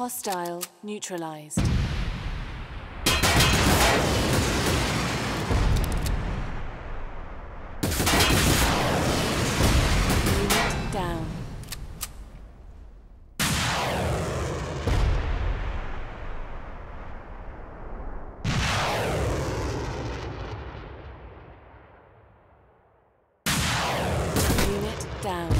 Hostile neutralized. Unit down. Unit down.